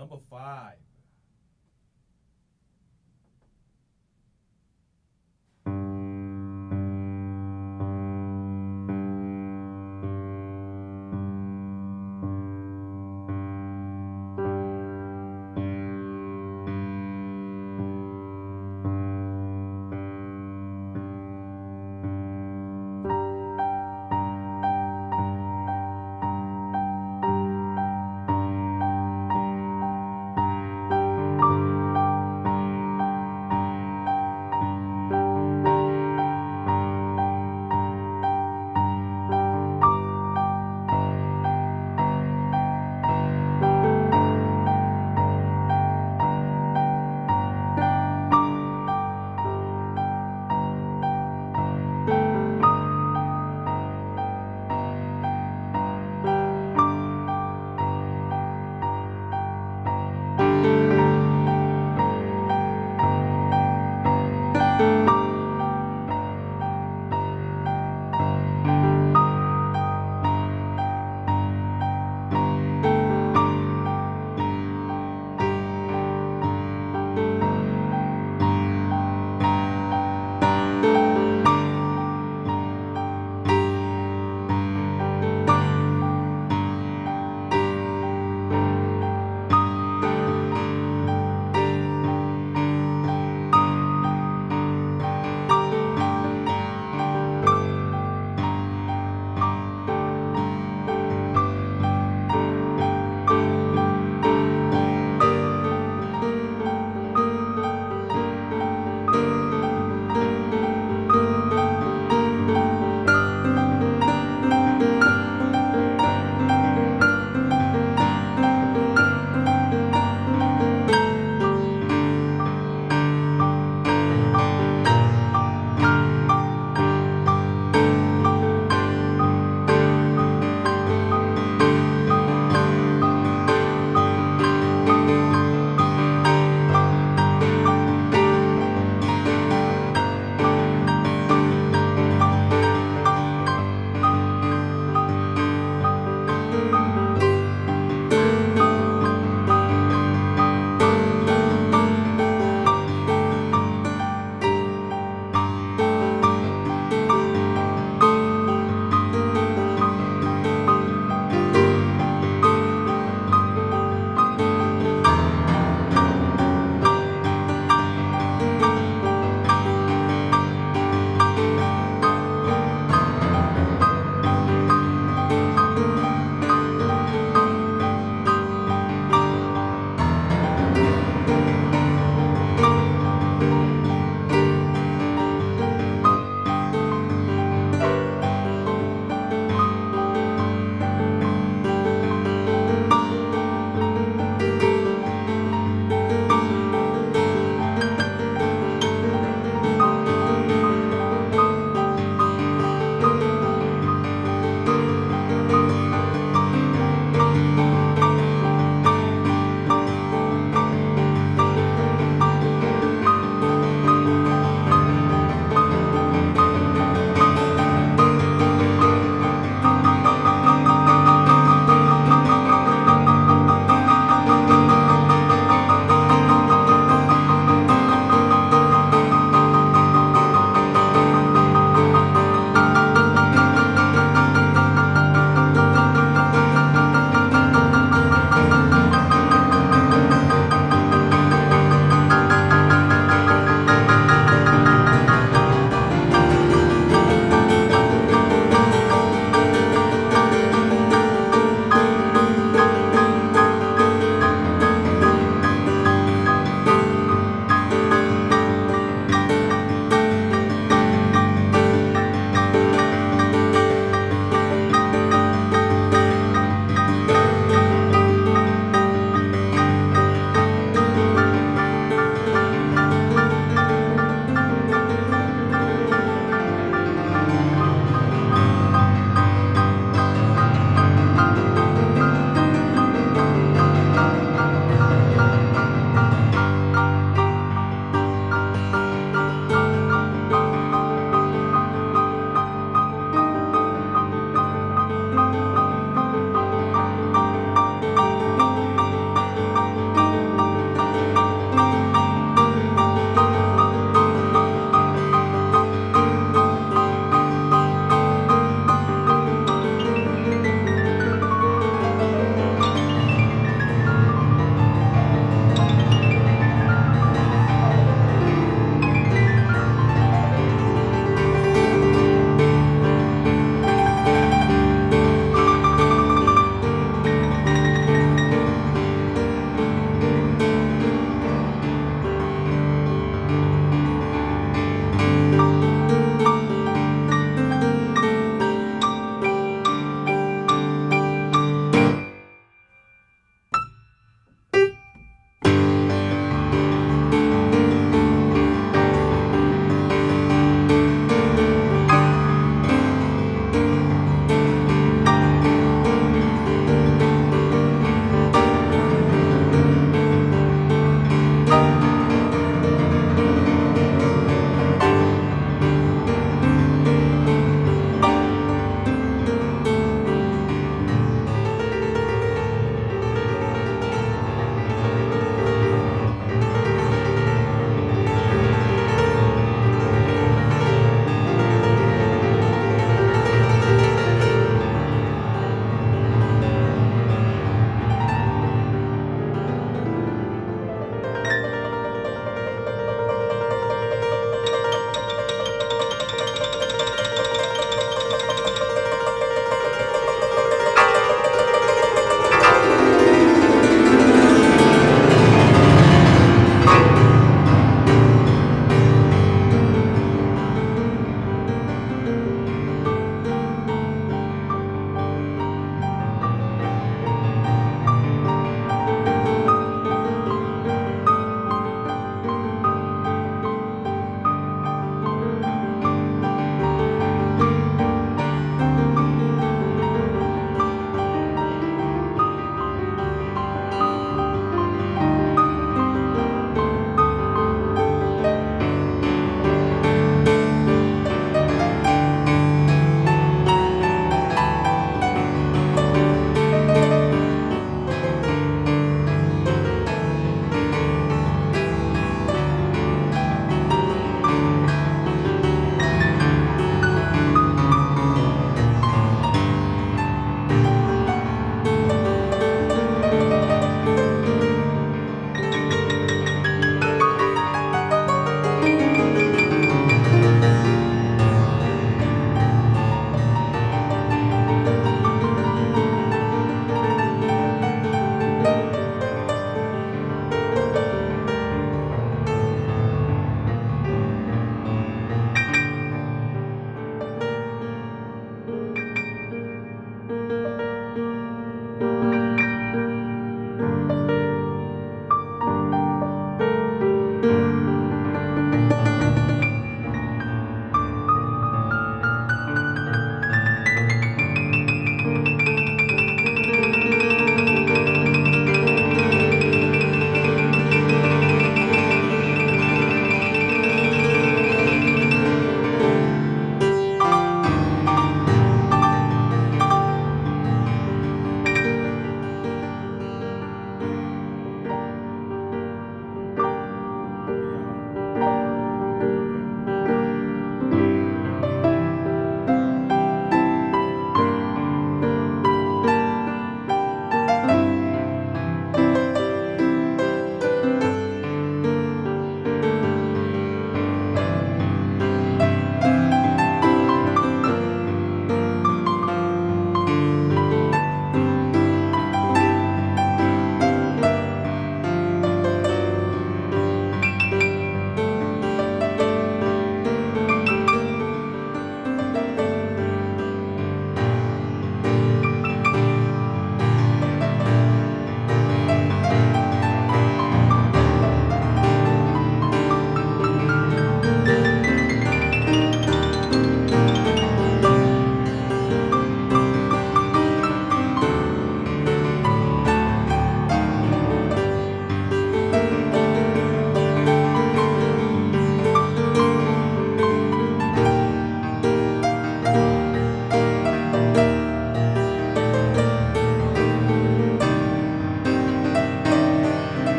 Number five.